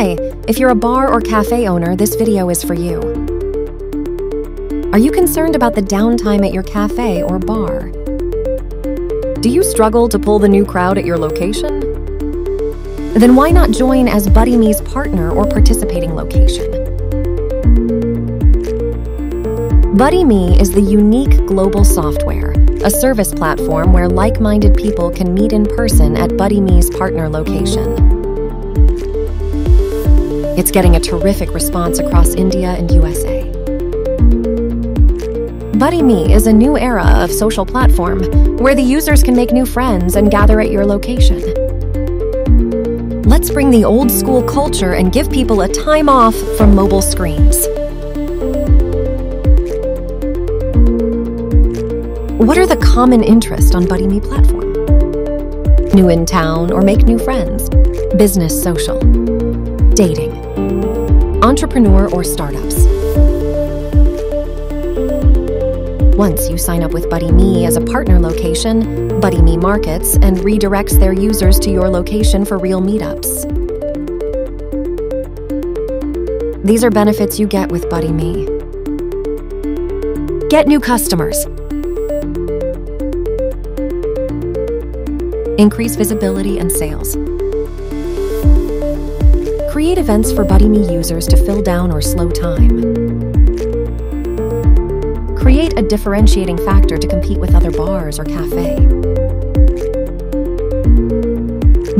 Hi, if you're a bar or cafe owner, this video is for you. Are you concerned about the downtime at your cafe or bar? Do you struggle to pull the new crowd at your location? Then why not join as BuddyMe's partner or participating location? BuddyMe is the unique global software, a service platform where like minded people can meet in person at BuddyMe's partner location. It's getting a terrific response across India and USA. BuddyMe is a new era of social platform where the users can make new friends and gather at your location. Let's bring the old school culture and give people a time off from mobile screens. What are the common interests on BuddyMe platform? New in town or make new friends? Business social? Dating? Entrepreneur or startups? Once you sign up with BuddyMe as a partner location, BuddyMe markets and redirects their users to your location for real meetups. These are benefits you get with BuddyMe. Get new customers. Increase visibility and sales. Create events for BuddyMe users to fill down or slow time. Create a differentiating factor to compete with other bars or cafe.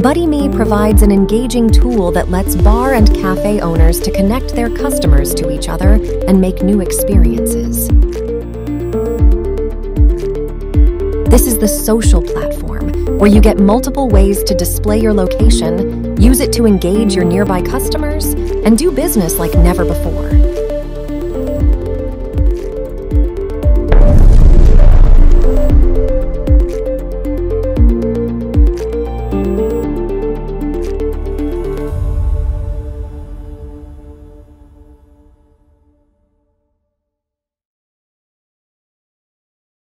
BuddyMe provides an engaging tool that lets bar and cafe owners to connect their customers to each other and make new experiences. This is the social platform where you get multiple ways to display your location, use it to engage your nearby customers, and do business like never before.